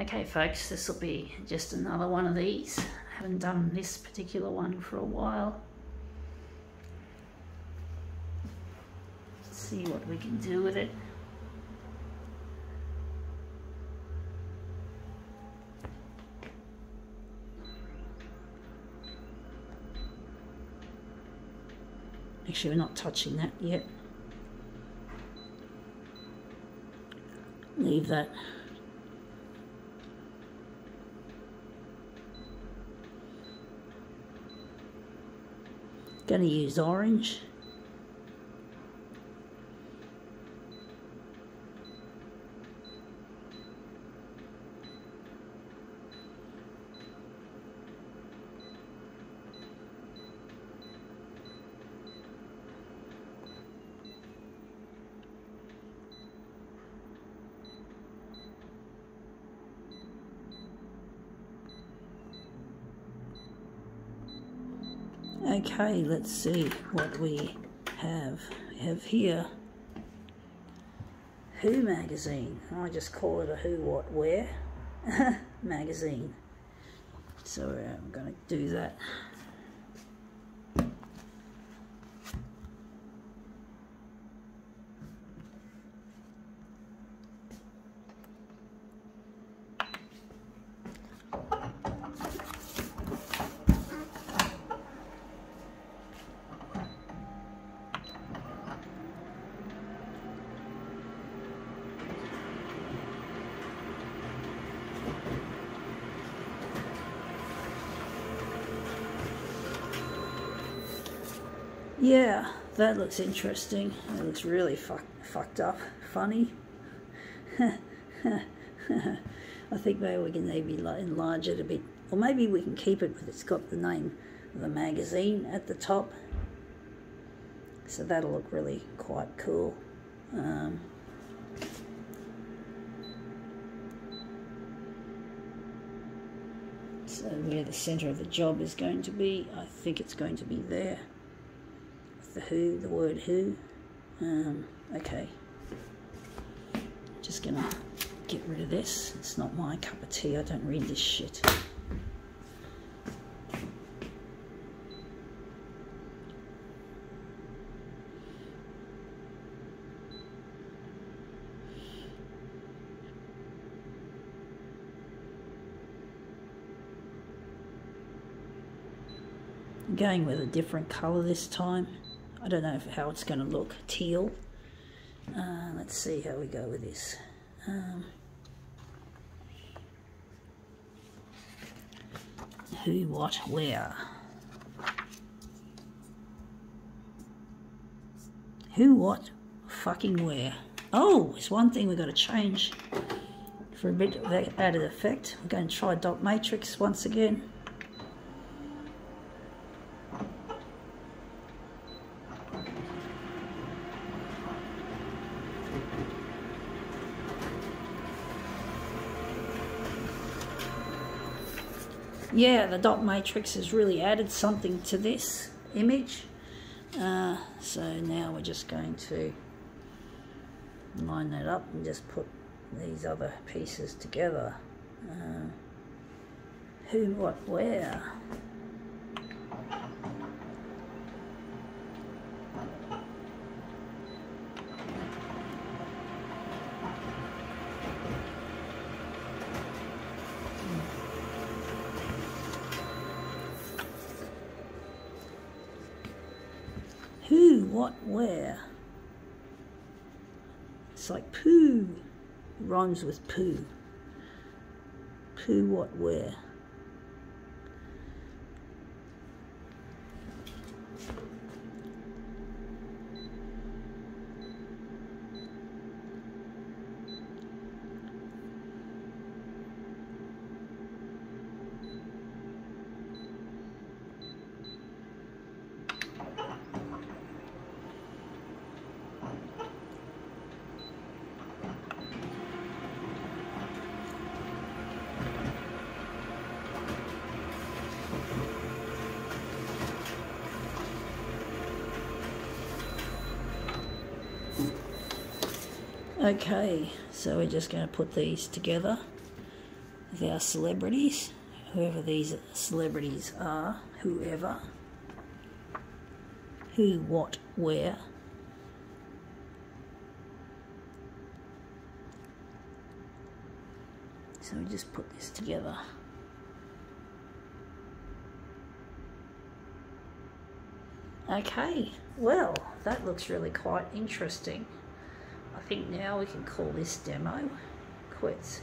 Okay folks, this will be just another one of these. I haven't done this particular one for a while. Let's see what we can do with it. Actually, we're not touching that yet. Leave that. Going to use orange. Okay, let's see what we have. We have here Who magazine. I just call it a Who What Where magazine. So I'm going to do that. Yeah, that looks interesting. It looks really fuck, fucked up, funny. I think maybe we can maybe enlarge it a bit. Or maybe we can keep it, but it's got the name of the magazine at the top. So that'll look really quite cool. Um, so where the centre of the job is going to be, I think it's going to be there the who, the word who. Um, okay. Just gonna get rid of this. It's not my cup of tea. I don't read this shit. going with a different colour this time. I don't know how it's going to look. Teal. Uh, let's see how we go with this. Um, who, what, where. Who, what, fucking where. Oh, it's one thing we've got to change for a bit of added effect. We're going to try dot matrix once again. Yeah, the dot matrix has really added something to this image. Uh, so now we're just going to line that up and just put these other pieces together. Uh, who, what, where? Who, what, where? It's like poo. Rhymes with poo. Poo, what, where? Okay, so we're just going to put these together. of our celebrities, whoever these celebrities are, whoever, who, what, where. So we just put this together. Okay, well, that looks really quite interesting. Think now we can call this demo quits.